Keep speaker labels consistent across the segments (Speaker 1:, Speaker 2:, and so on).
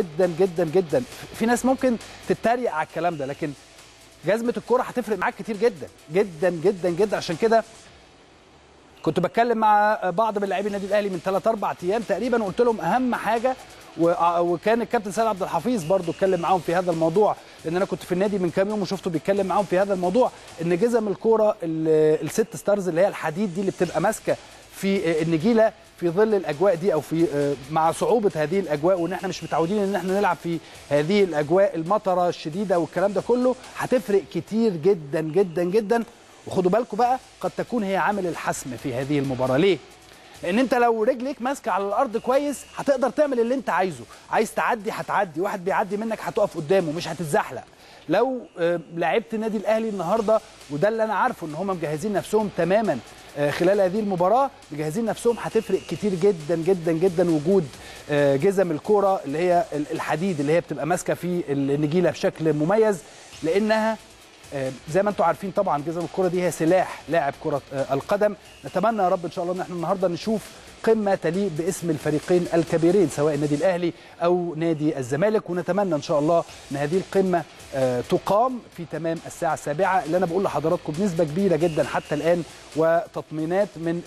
Speaker 1: جدا جدا جدا. في ناس ممكن تتريق على الكلام ده لكن جزمة الكورة هتفرق معاك كتير جدا جدا جدا جدا. عشان كده كنت بتكلم مع بعض من لاعبي النادي الأهلي من 3 4 أيام تقريبا وقلت لهم أهم حاجة وكان الكابتن سيد عبد الحفيظ برضو اتكلم معاهم في هذا الموضوع لأن أنا كنت في النادي من كام يوم وشفته بيتكلم معاهم في هذا الموضوع إن جزم الكورة الست ستارز اللي هي الحديد دي اللي بتبقى ماسكة في النجيلة في ظل الأجواء دي أو في مع صعوبة هذه الأجواء وإن إحنا مش متعودين إن إحنا نلعب في هذه الأجواء المطرة الشديدة والكلام ده كله هتفرق كتير جدا جدا جدا. وخدوا بالكم بقى قد تكون هي عامل الحسم في هذه المباراة. ليه؟ لأن أنت لو رجليك ماسكة على الأرض كويس هتقدر تعمل اللي أنت عايزه. عايز تعدي هتعدي واحد بيعدي منك هتقف قدامه مش هتتزحلق. لو لعبت النادي الأهلي النهارده وده اللي أنا عارفه إن هم مجهزين نفسهم تماما خلال هذه المباراة مجهزين نفسهم هتفرق كتير جدا جدا جدا وجود جزم الكورة اللي هي الحديد اللي هي بتبقى ماسكة في النجيلة بشكل مميز لأنها زي ما أنتم عارفين طبعا جزم الكره دي هي سلاح لاعب كرة القدم. نتمنى يا رب إن شاء الله إن إحنا النهارده نشوف قمة تليق باسم الفريقين الكبيرين سواء النادي الأهلي أو نادي الزمالك. ونتمنى إن شاء الله إن هذه القمة تقام في تمام الساعة السابعة. اللي أنا بقول لحضراتكم بنسبة كبيرة جدا حتى الآن وتطمينات من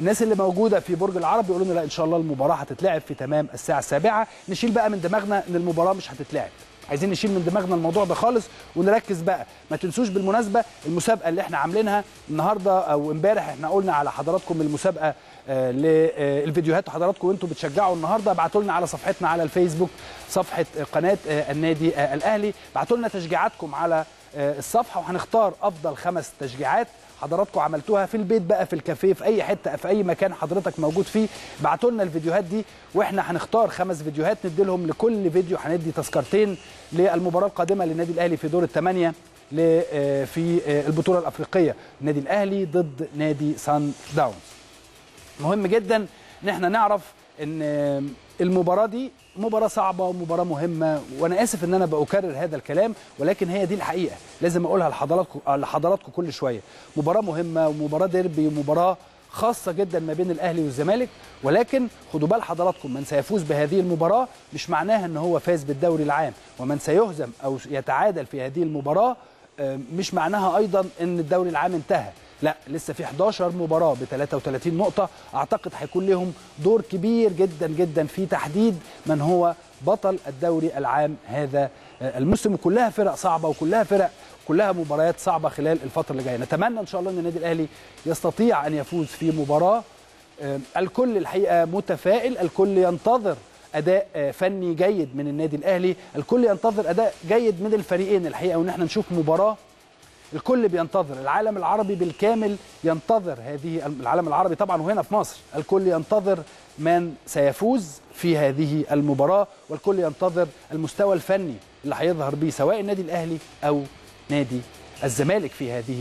Speaker 1: الناس اللي موجودة في برج العرب بيقولوا لنا لا إن شاء الله المباراة هتتلعب في تمام الساعة السابعة. نشيل بقى من دماغنا إن المباراة مش هتتلعب. عايزين نشيل من دماغنا الموضوع ده خالص ونركز بقى. ما تنسوش بالمناسبة المسابقة اللي إحنا عاملينها النهارده أو إمبارح إحنا قلنا على حضراتكم المسابقة للفيديوهات حضراتكم وأنتم بتشجعوا النهارده. ابعتوا لنا على صفحتنا على الفيسبوك صفحة قناة النادي الأهلي. ابعتوا لنا تشجيعاتكم على الصفحة وهنختار أفضل خمس تشجيعات حضراتكم عملتوها في البيت بقى في الكافيه في أي حتة في أي مكان حضرتك موجود فيه. ابعتوا لنا الفيديوهات دي وإحنا هنختار خمس فيديوهات ندي لهم لكل فيديو. هندي تذكرتين للمباراة القادمة للنادي الأهلي في دور الثمانيه في البطولة الأفريقية. النادي الأهلي ضد نادي سان داونز مهم جدا إن إحنا نعرف إن المباراة دي مباراة صعبة ومباراة مهمة وأنا آسف إن أنا بكرر هذا الكلام ولكن هي دي الحقيقة. لازم أقولها لحضراتكم لحضراتكم كل شوية. مباراة مهمة ومباراة ديربي ومباراة خاصة جدا ما بين الأهلي والزمالك ولكن خدوا بال حضراتكم من سيفوز بهذه المباراة مش معناها أن هو فاز بالدوري العام ومن سيهزم أو يتعادل في هذه المباراة مش معناها أيضا أن الدوري العام انتهى. لا لسه في 11 مباراة ب 33 نقطة. أعتقد هيكون لهم دور كبير جدا جدا في تحديد من هو بطل الدوري العام هذا. الموسم كلها فرق صعبة وكلها فرق كلها مباريات صعبة خلال الفترة اللي جاية. نتمنى إن شاء الله إن النادي الأهلي يستطيع أن يفوز في مباراة. الكل الحقيقة متفائل الكل ينتظر أداء فني جيد من النادي الأهلي. الكل ينتظر أداء جيد من الفريقين الحقيقة وإن إحنا نشوف مباراة الكل بينتظر العالم العربي بالكامل ينتظر هذه العالم العربي طبعا وهنا في مصر الكل ينتظر من سيفوز في هذه المباراة والكل ينتظر المستوى الفني اللي هيظهر به سواء النادي الأهلي أو نادي الزمالك في هذه